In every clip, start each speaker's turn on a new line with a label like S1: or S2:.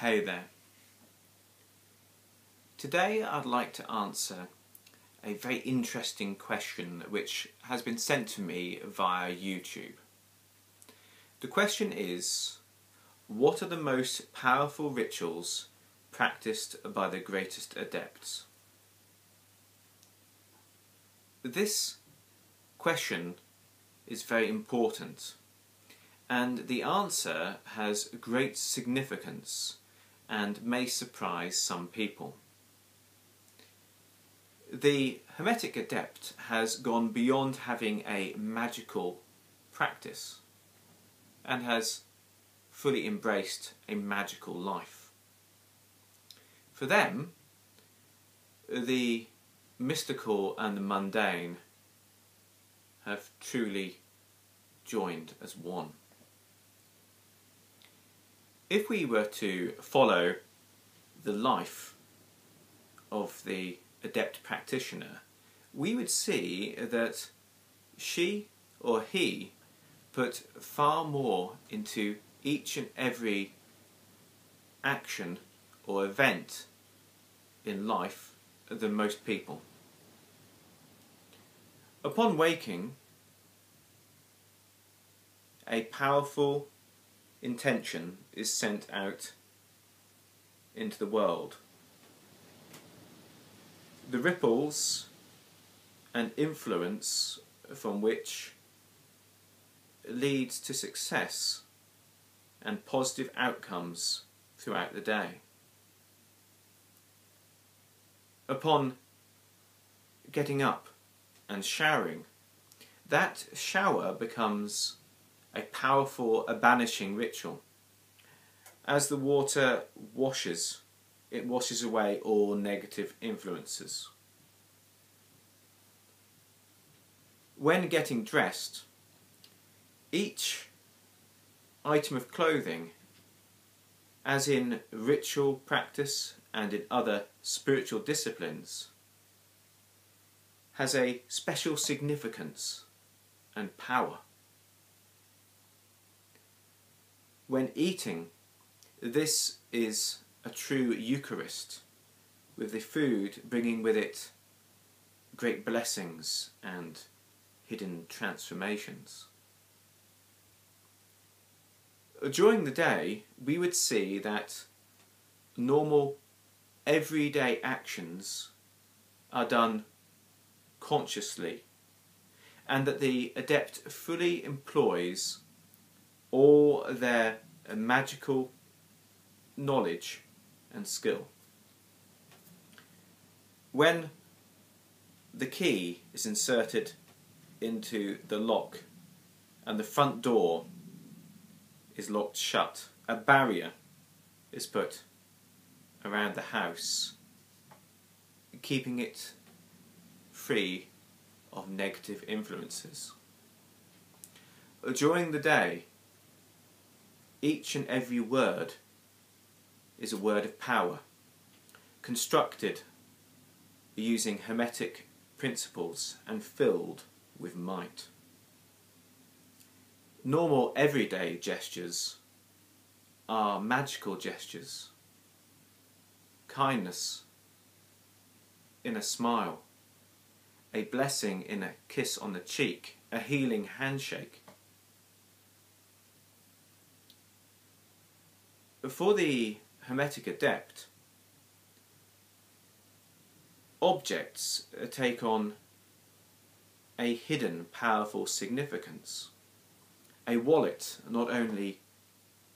S1: Hey there. Today I'd like to answer a very interesting question which has been sent to me via YouTube. The question is What are the most powerful rituals practiced by the greatest adepts? This question is very important and the answer has great significance and may surprise some people. The Hermetic Adept has gone beyond having a magical practice and has fully embraced a magical life. For them, the mystical and the mundane have truly joined as one. If we were to follow the life of the adept practitioner, we would see that she or he put far more into each and every action or event in life than most people. Upon waking, a powerful intention is sent out into the world. The ripples and influence from which leads to success and positive outcomes throughout the day. Upon getting up and showering, that shower becomes a powerful, a banishing ritual. As the water washes, it washes away all negative influences. When getting dressed, each item of clothing, as in ritual practice and in other spiritual disciplines, has a special significance and power. When eating, this is a true Eucharist, with the food bringing with it great blessings and hidden transformations. During the day, we would see that normal, everyday actions are done consciously, and that the adept fully employs all their magical knowledge and skill. When the key is inserted into the lock and the front door is locked shut, a barrier is put around the house, keeping it free of negative influences. During the day, each and every word is a word of power, constructed using Hermetic principles and filled with might. Normal everyday gestures are magical gestures. Kindness in a smile, a blessing in a kiss on the cheek, a healing handshake. for the Hermetic Adept, objects take on a hidden powerful significance. A wallet not only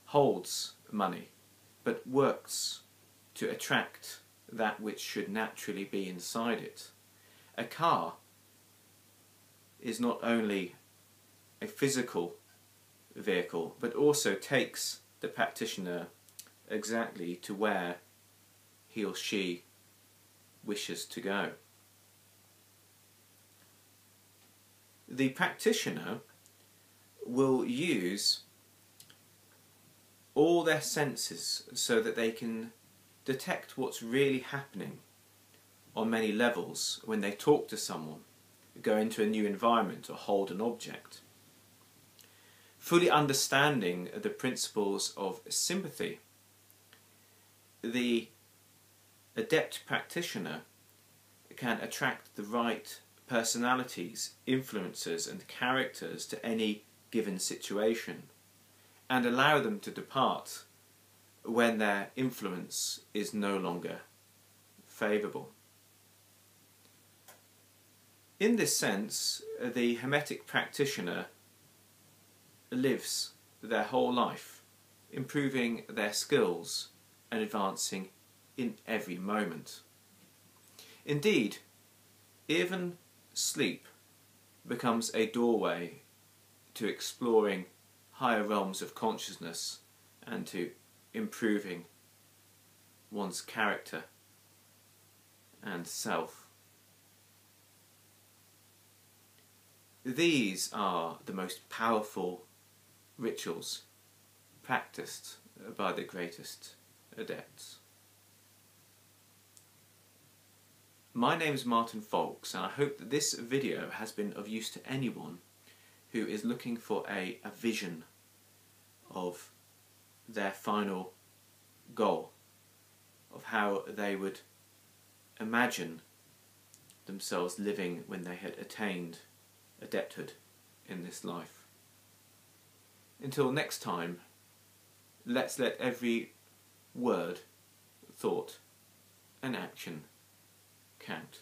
S1: holds money, but works to attract that which should naturally be inside it. A car is not only a physical vehicle, but also takes the practitioner exactly to where he or she wishes to go. The practitioner will use all their senses so that they can detect what's really happening on many levels when they talk to someone, go into a new environment or hold an object. Fully understanding the principles of sympathy the adept practitioner can attract the right personalities, influences, and characters to any given situation and allow them to depart when their influence is no longer favourable. In this sense, the Hermetic practitioner lives their whole life, improving their skills and advancing in every moment. Indeed, even sleep becomes a doorway to exploring higher realms of consciousness and to improving one's character and self. These are the most powerful rituals practiced by the greatest adepts. My name is Martin Faulks and I hope that this video has been of use to anyone who is looking for a, a vision of their final goal, of how they would imagine themselves living when they had attained adepthood in this life. Until next time, let's let every word, thought, and action count.